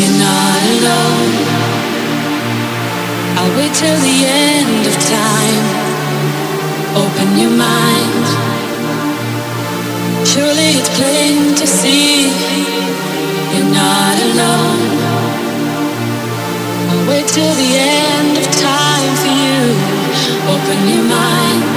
You're not alone. I'll wait till the end of time. Open your mind. Surely it's plain to see you're not alone. I'll wait till the end of time for you. Open your mind.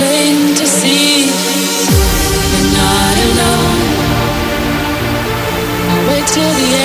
plain to see you're not alone. I wait till the end.